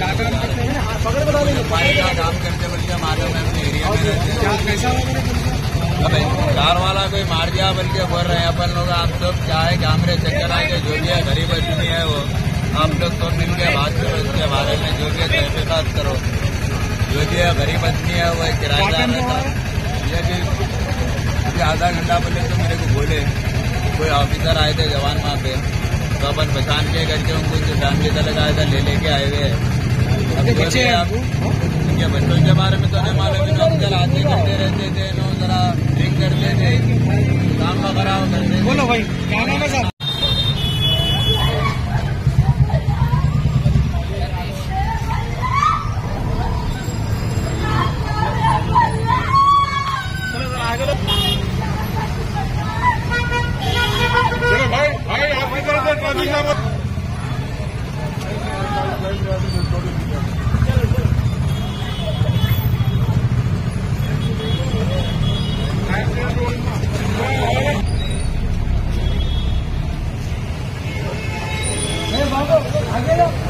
लेके दवा सफ़ाई का काम करते एरिया में रहते अबे कार वाला कोई मार दिया बोल के बोल रहे हैं अपन लोग आप सब क्या है कैमरे चेक कराएँगे जो भी है गरीब आदमी है वो आप लोग सब मिल के बात करो इसके बारे में जो भी है तहकीकात करो। जो भी है गरीब आदमी है वो किराएदार रहता ये कि आधा घंटा पहले तो मेरे को बोले कोई ऑफिसर आए थे जवान वहाँ पे तो अपन पहचान के करके उनको जो के तले आया था ले लेके आए हुए। हैं। है। आप इनके बच्चों के बारे में तो नहीं मालूम लोग जरा आते करते रहते थे नो जरा ड्रिंक करते थे। काम वगैरह करते बोलो भाई क्या नाम है साहब भाई भाई आप भी तरफ़ से ट्रैफ़िक जाम 가요.